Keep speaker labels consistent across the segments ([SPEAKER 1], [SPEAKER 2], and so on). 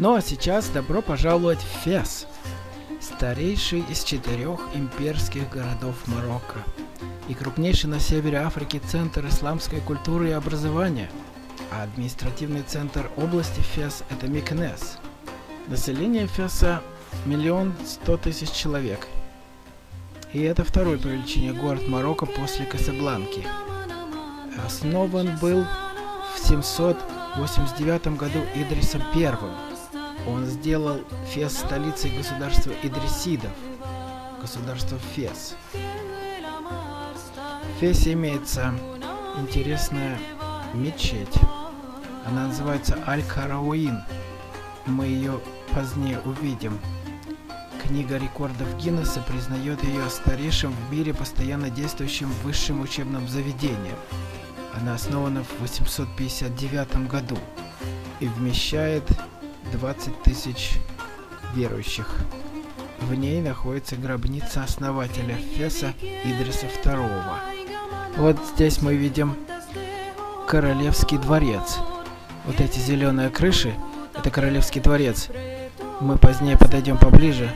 [SPEAKER 1] Ну а сейчас добро пожаловать в Фес, старейший из четырех имперских городов Марокко и крупнейший на севере Африки центр исламской культуры и образования, а административный центр области Фес – это Микнес. Население Феса – миллион сто тысяч человек. И это второй по величине город Марокко после Касабланки. Основан был в 789 году Идрисом Первым – он сделал Фес столицей государства Идрисидов, государства Фес. В Фесе имеется интересная мечеть. Она называется Аль-Карауин. Мы ее позднее увидим. Книга рекордов Гиннесса признает ее старейшим в мире постоянно действующим высшим учебным заведением. Она основана в 859 году и вмещает 20 тысяч верующих. В ней находится гробница основателя Феса Идриса II. Вот здесь мы видим Королевский дворец. Вот эти зеленые крыши – это Королевский дворец. Мы позднее подойдем поближе,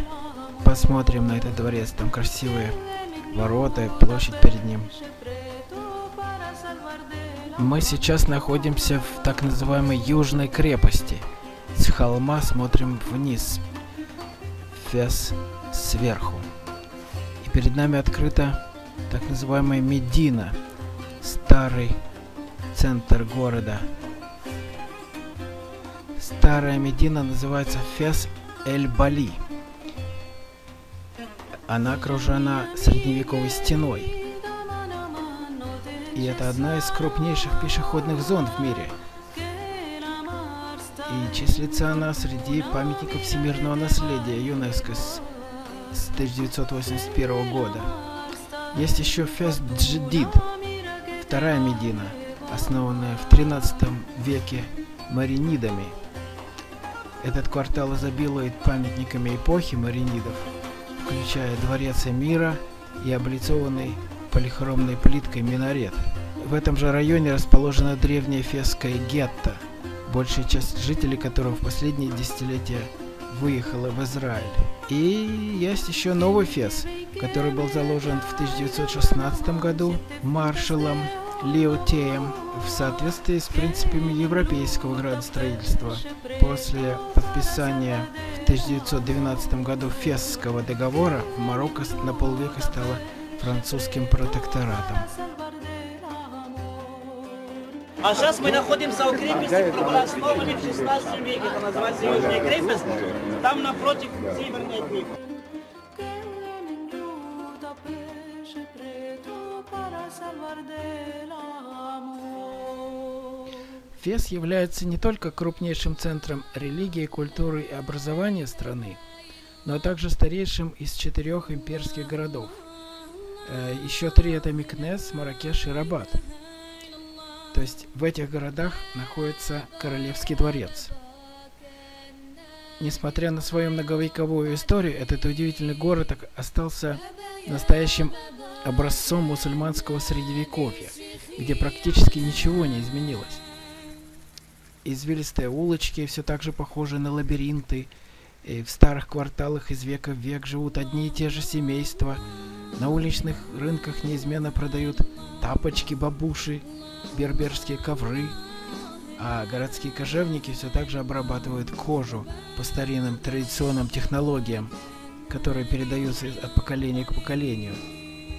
[SPEAKER 1] посмотрим на этот дворец. Там красивые ворота, площадь перед ним. Мы сейчас находимся в так называемой Южной крепости – холма смотрим вниз, Фес сверху. И перед нами открыта так называемая Медина, старый центр города. Старая Медина называется Фес Эль-Бали. Она окружена средневековой стеной. И это одна из крупнейших пешеходных зон в мире – числится она среди памятников всемирного наследия ЮНЕСКО с, с 1981 года. Есть еще Фест Джидид, вторая Медина, основанная в 13 веке маринидами. Этот квартал изобилует памятниками эпохи маринидов, включая Дворец Эмира и облицованный полихромной плиткой минарет. В этом же районе расположена древняя фесская гетто – большая часть жителей которого в последние десятилетия выехала в Израиль. И есть еще новый Фес, который был заложен в 1916 году маршалом Леотеем в соответствии с принципами европейского градостроительства. После подписания в 1912 году Фесского договора Марокко на полвека стало французским протекторатом.
[SPEAKER 2] А сейчас мы находимся у крепости, которая основана в 16 веке. Это называется Южная крепость. Там напротив Северная крепость.
[SPEAKER 1] Фес является не только крупнейшим центром религии, культуры и образования страны, но также старейшим из четырех имперских городов. Э, еще три это Микнес, Маракеш и Рабат. То есть в этих городах находится Королевский дворец. Несмотря на свою многовековую историю, этот удивительный город остался настоящим образцом мусульманского средневековья, где практически ничего не изменилось. Извилистые улочки все так же похожи на лабиринты, и в старых кварталах из века в век живут одни и те же семейства, на уличных рынках неизменно продают тапочки, бабуши, берберские ковры, а городские кожевники все так же обрабатывают кожу по старинным традиционным технологиям, которые передаются от поколения к поколению.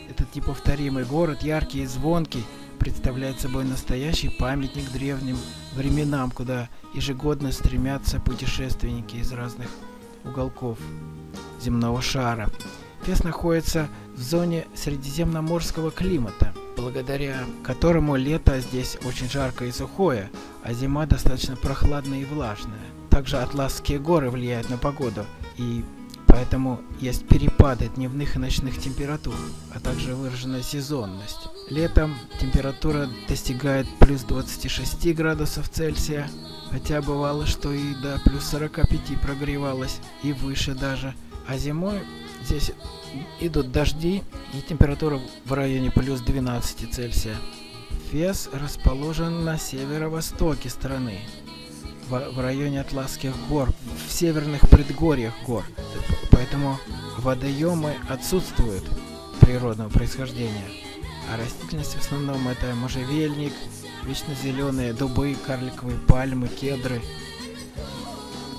[SPEAKER 1] Этот неповторимый город, яркий и звонкий, представляет собой настоящий памятник древним временам, куда ежегодно стремятся путешественники из разных уголков земного шара. Фес находится в зоне средиземноморского климата – благодаря которому лето здесь очень жаркое и сухое, а зима достаточно прохладная и влажная. Также Атласские горы влияют на погоду, и поэтому есть перепады дневных и ночных температур, а также выраженная сезонность. Летом температура достигает плюс 26 градусов Цельсия, хотя бывало, что и до плюс 45 прогревалось, и выше даже, а зимой здесь идут дожди и температура в районе плюс 12 Цельсия. Фес расположен на северо-востоке страны. в, районе Атласских гор, в северных предгорьях гор. Поэтому водоемы отсутствуют природного происхождения. А растительность в основном это можжевельник, вечно зеленые дубы, карликовые пальмы, кедры.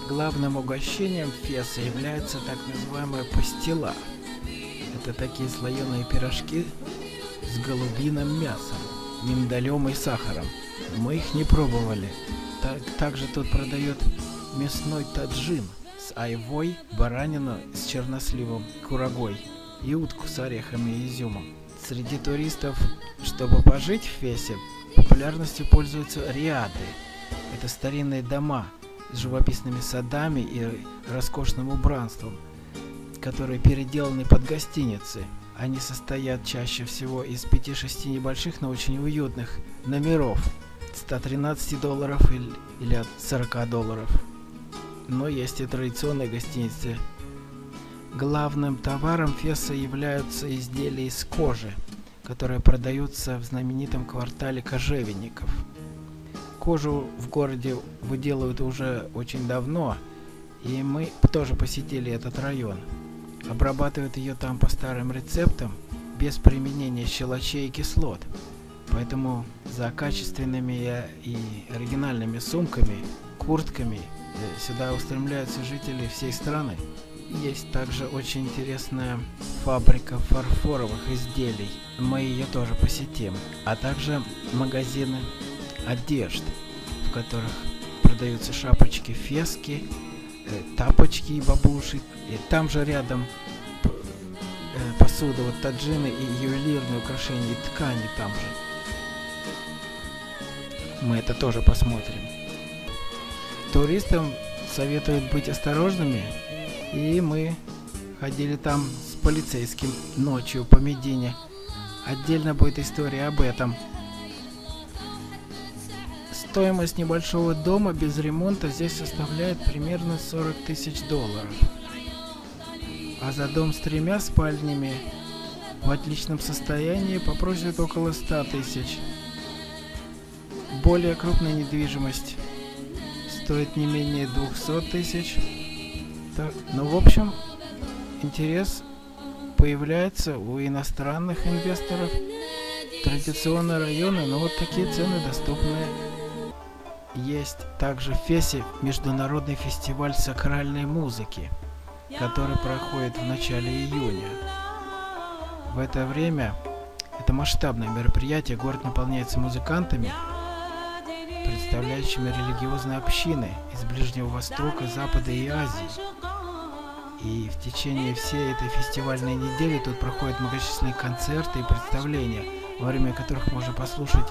[SPEAKER 1] Главным угощением феса является так называемая пастила. Это такие слоеные пирожки с голубиным мясом, миндалем и сахаром. Мы их не пробовали. Так, также тут продают мясной таджин с айвой, баранину с черносливом, курагой и утку с орехами и изюмом. Среди туристов, чтобы пожить в Фесе, популярностью пользуются риады. Это старинные дома с живописными садами и роскошным убранством, которые переделаны под гостиницы. Они состоят чаще всего из 5-6 небольших, но очень уютных номеров. 113 долларов или, от 40 долларов. Но есть и традиционные гостиницы. Главным товаром Феса являются изделия из кожи, которые продаются в знаменитом квартале кожевенников. Кожу в городе выделывают уже очень давно, и мы тоже посетили этот район. Обрабатывают ее там по старым рецептам, без применения щелочей и кислот. Поэтому за качественными и оригинальными сумками, куртками э, сюда устремляются жители всей страны. Есть также очень интересная фабрика фарфоровых изделий. Мы ее тоже посетим. А также магазины одежд, в которых продаются шапочки, фески, э, тапочки и бабуши. И там же рядом э, посуда, вот таджины и ювелирные украшения, и ткани там же. Мы это тоже посмотрим. Туристам советуют быть осторожными, и мы ходили там с полицейским ночью по Медине. Отдельно будет история об этом. Стоимость небольшого дома без ремонта здесь составляет примерно 40 тысяч долларов. А за дом с тремя спальнями в отличном состоянии попросят около 100 тысяч. Более крупная недвижимость стоит не менее 200 тысяч. Ну, в общем, интерес появляется у иностранных инвесторов. Традиционные районы, но вот такие цены доступны. Есть также в Фесе международный фестиваль сакральной музыки, который проходит в начале июня. В это время это масштабное мероприятие, город наполняется музыкантами, представляющими религиозные общины из Ближнего Востока, Запада и Азии. И в течение всей этой фестивальной недели тут проходят многочисленные концерты и представления, во время которых можно послушать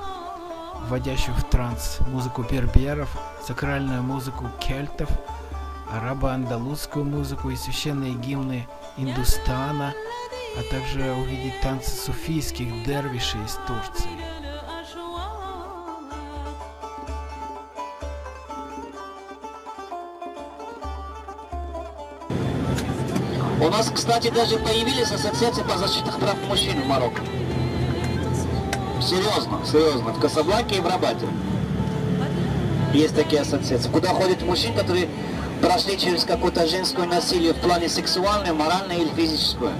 [SPEAKER 1] вводящую в транс музыку берберов, сакральную музыку кельтов, арабо-андалузскую музыку и священные гимны Индустана, а также увидеть танцы суфийских дервишей из Турции.
[SPEAKER 2] У нас, кстати, даже появились ассоциации по защите прав мужчин в Марокко. Серьезно, серьезно. В Касабланке и в Рабате. Есть такие ассоциации. Куда ходят мужчины, которые прошли через какое-то женское насилие в плане сексуальное, моральное или физическое.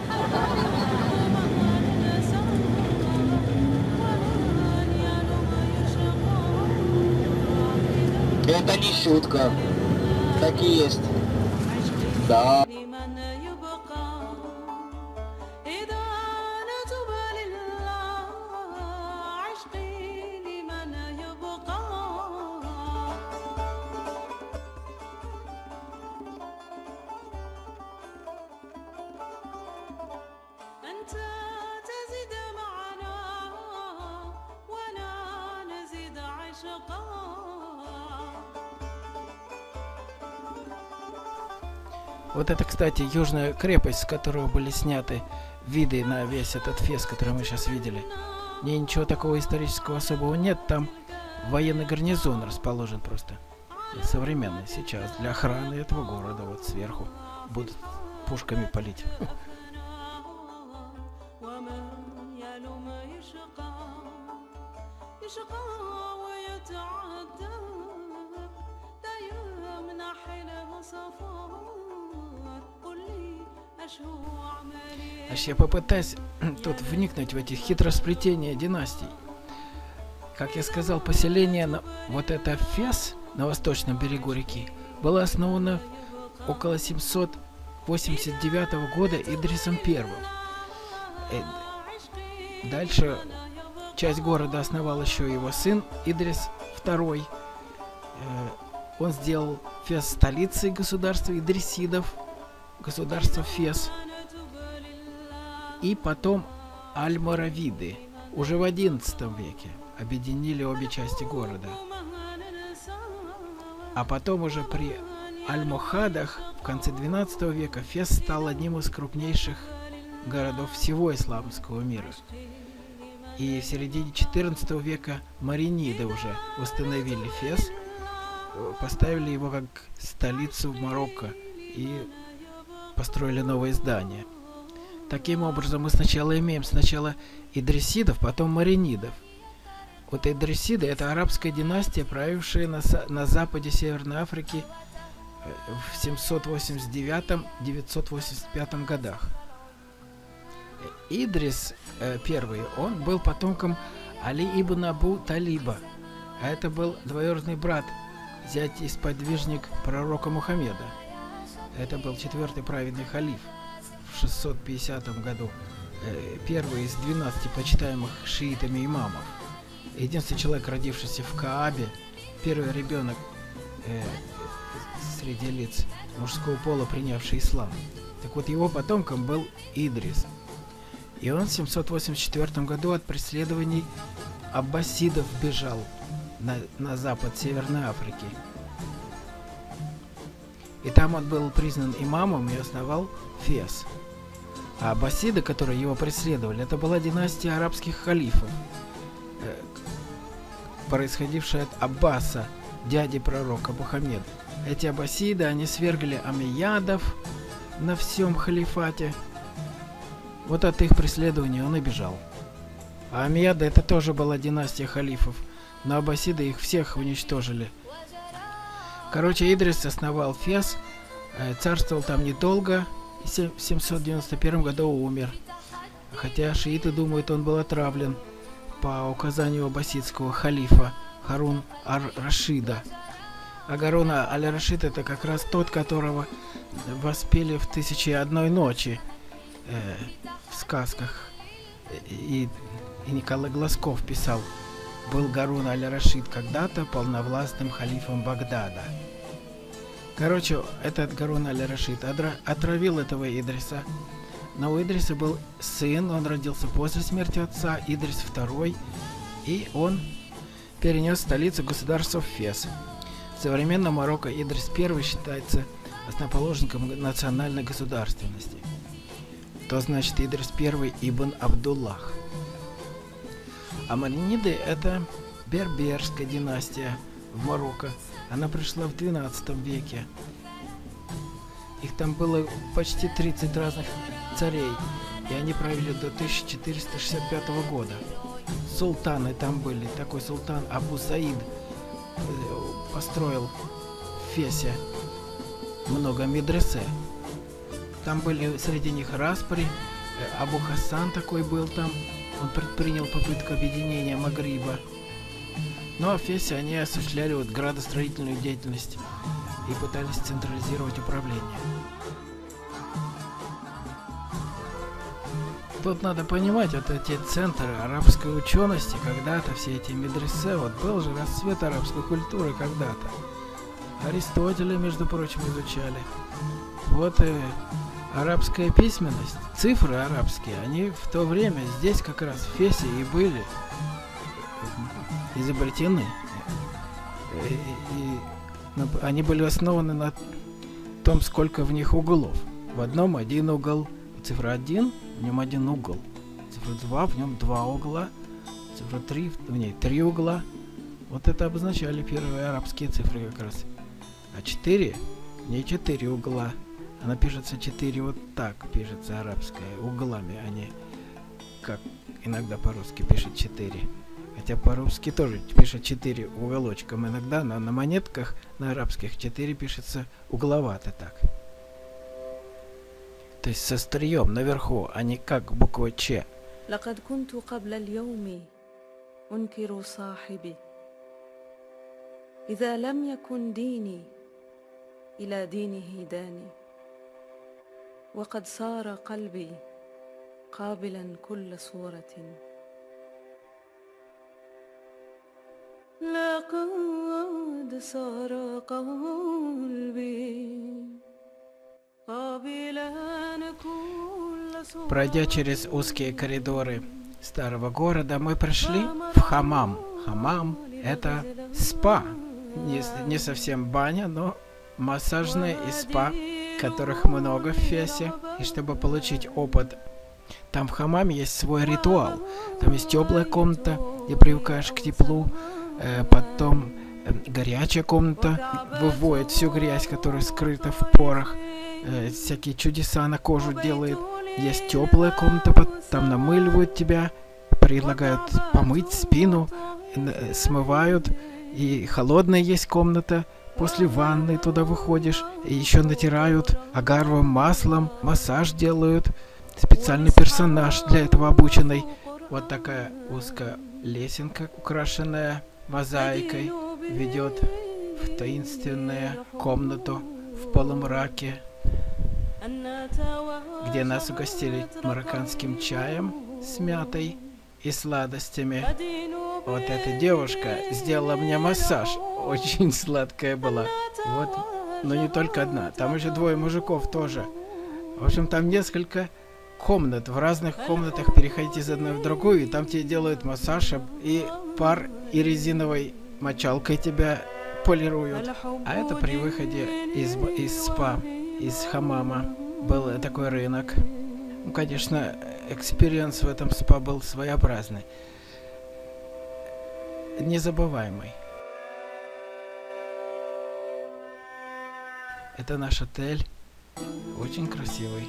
[SPEAKER 2] Это не шутка. Такие есть. Да.
[SPEAKER 1] Вот это, кстати, южная крепость, с которой были сняты виды на весь этот фес, который мы сейчас видели. Не, ничего такого исторического особого нет, там военный гарнизон расположен просто. Современный сейчас, для охраны этого города, вот сверху будут пушками палить.
[SPEAKER 3] يشقى ويتعذب لا صفار قل لي اش هو عملي
[SPEAKER 1] Значит, я попытаюсь тут вникнуть в эти хитросплетения династий. Как я сказал, поселение, на, вот это Фес на восточном берегу реки, было основано около 789 года Идрисом I. Э, Дальше часть города основал еще его сын Идрис II. Э, Он сделал Фес столицей государства Идрисидов, государства Фес. И потом Аль-Моравиды уже в XI веке объединили обе части города. А потом уже при Аль-Мохадах в конце XII века Фес стал одним из крупнейших городов всего исламского мира. И в середине XIV века Мариниды уже установили Фес, поставили его как столицу Марокко и построили новые здания. Таким образом, мы сначала имеем сначала Идрисидов, потом Маринидов. Вот Идрисиды – это арабская династия, правившая на, на западе Северной Африки э, в 789-985 годах. Идрис э, первый, он был потомком Али ибн Абу Талиба, а это был двоюродный брат, зять и сподвижник пророка Мухаммеда. Это был четвертый праведный халиф в 650 году, э, первый из 12 почитаемых шиитами имамов. Единственный человек, родившийся в Каабе, первый ребенок э, среди лиц мужского пола, принявший ислам. Так вот, его потомком был Идрис. И он в 784 году от преследований аббасидов бежал на, на запад Северной Африки. И там он был признан имамом и основал Фес. А аббасиды, которые его преследовали, это была династия арабских халифов, э, происходившая от Аббаса, дяди пророка Мухаммеда. Эти аббасиды, они свергли амиядов на всем халифате. Вот от их преследования он и бежал. А амияды это тоже была династия халифов, но аббасиды их всех уничтожили. Короче, Идрис основал Фес, э, царствовал там недолго, и в 791 году умер. Хотя шииты думают, он был отравлен по указанию аббасидского халифа Харун ар-Рашида. А Гаруна аль-Рашид это как раз тот, которого воспели в «Тысячи и одной ночи» э, в сказках. И, и Николай Глазков писал, был Гарун аль-Рашид когда-то полновластным халифом Багдада. Короче, этот Гарун аль-Рашид отра- отравил этого Идриса. Но у Идриса был сын, он родился после смерти отца, Идрис II, и он перенес столицу государства в Фес. В современном Марокко Идрис I считается основоположником национальной государственности. То значит Идрис I Ибн Абдуллах. А Мариниды это берберская династия в Марокко. Она пришла в 12 веке. Их там было почти 30 разных царей, и они правили до 1465 года. Султаны там были. Такой султан Абу Саид э, построил в Фесе много медресе. Там были среди них распри. э, Абу Хасан такой был там. Он предпринял попытку объединения Магриба. А в Фесе они осуществляли вот градостроительную деятельность и пытались централизировать управление. Тут надо понимать вот эти центры арабской учености, когда-то все эти медресе, вот был же расцвет арабской культуры когда-то. Аристотеля, между прочим, изучали. Вот и арабская письменность, цифры арабские, они в то время здесь как раз в Фесе и были изобретены. И, и они были основаны на том, сколько в них углов. В одном один угол, цифра 1, в нем один угол. Цифра 2, в нем два угла. Цифра 3, в ней три угла. Вот это обозначали первые арабские цифры как раз. А 4, в ней 4 угла. Она пишется 4 вот так, пишется арабская, углами, а не как иногда по-русски пишет 4. Хотя по-русски тоже пишет 4 уголочком иногда, но на монетках на арабских 4 пишется угловато так. То есть со стрием наверху, а не как буква Ч.
[SPEAKER 3] لقد كنت قبل اليوم أنكر صاحبي إذا لم يكن ديني إلى دينه داني وقد صار قلبي قابلا كل صورة لقد صار قلبي قابلا كل صورة
[SPEAKER 1] Пройдя через узкие коридоры старого города, мы пришли в хамам. Хамам – это спа. Не, с- не совсем баня, но массажные и спа, которых много в Фесе. И чтобы получить опыт, там в хамаме есть свой ритуал. Там есть теплая комната, где привыкаешь к теплу, э, потом э, горячая комната выводит всю грязь, которая скрыта в порах, э, всякие чудеса на кожу делает. Есть теплая комната, там намыливают тебя, предлагают помыть спину, э, смывают. И холодная есть комната, после ванны туда выходишь, и еще натирают агаровым маслом, массаж делают. Специальный персонаж для этого обученный. Вот такая узкая лесенка, украшенная мозаикой, ведет в таинственную комнату в полумраке, где нас угостили марокканским чаем с мятой и сладостями. Вот эта девушка сделала мне массаж. Очень сладкая была. Вот. Но не только одна. Там еще двое мужиков тоже. В общем, там несколько комнат. В разных комнатах переходить из одной в другую, и там тебе делают массаж, и пар и резиновой мочалкой тебя полируют. А это при выходе из, из спа, из хамама. Был такой рынок. Ну, конечно, experience в этом спа был своеобразный. Незабываемый. Это наш отель. Очень красивый.